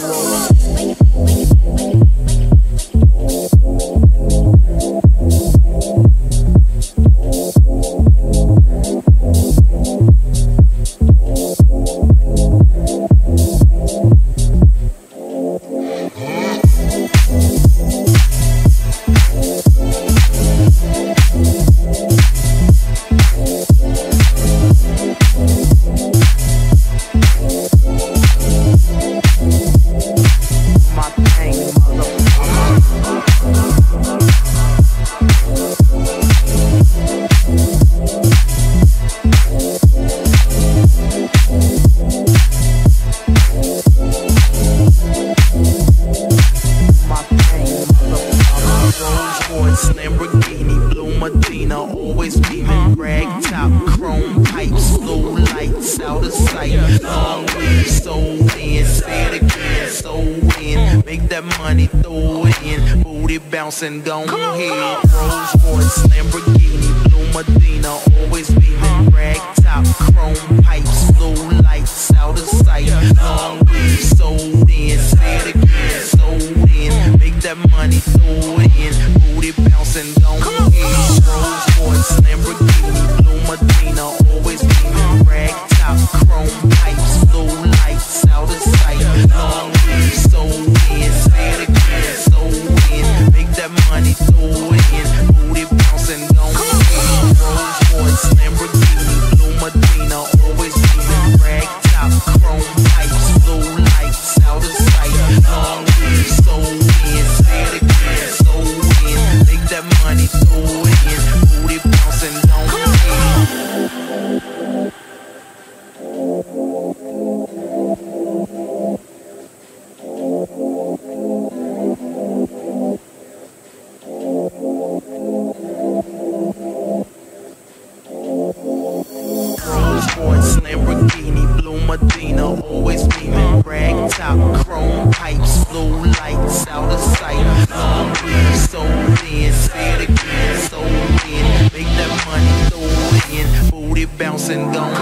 my Steaming rag top, chrome pipes, low lights out of sight. Long way, so in, stand again, so in. Make that money, throw it in. Booty bouncing, go ahead. Rolls Royce, Lamborghini, Blue Medina, always beaming. Rag top, chrome pipes, low lights out of sight. Long way, so out. Chrome pipes, blue lights out of sight. Long weed, so thin, spit again, so thin. Make that money, throw it in, booty bouncing, gone.